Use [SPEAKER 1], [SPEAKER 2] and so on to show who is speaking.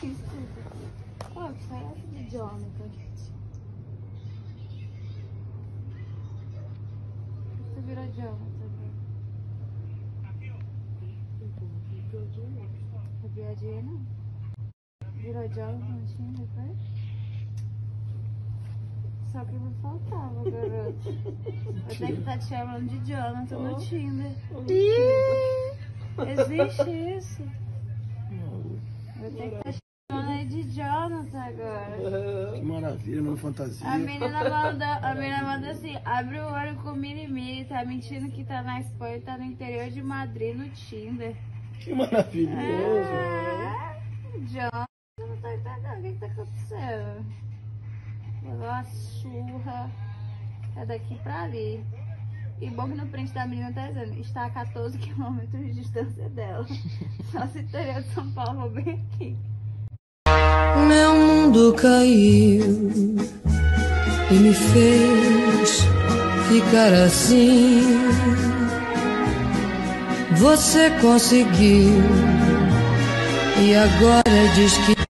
[SPEAKER 1] Ó, que essa de Jonathan. Você virou Jonathan. né? A piadinha não. Virou Jonathan, tinha depois? Só que me faltava, garoto. Tenho que estar te chamando de Jonathan no Tinder. Existe isso. Eu tenho que chamando aí de Jonathan agora.
[SPEAKER 2] Que maravilha, nome fantasia.
[SPEAKER 1] A menina mandou, a menina mandou assim, abre o olho com mimimi, tá mentindo que tá na Espanha e tá no interior de Madrid no Tinder.
[SPEAKER 2] Que maravilhoso.
[SPEAKER 1] É, Jonathan, eu não tô entendendo o que, que tá acontecendo. Levou uma surra. É daqui pra ali. E bom que no print da menina tá dizendo, está a 14 quilômetros de distância dela. Só se interior de São Paulo, vou bem aqui.
[SPEAKER 3] Meu mundo caiu e me fez ficar assim. Você conseguiu e agora diz que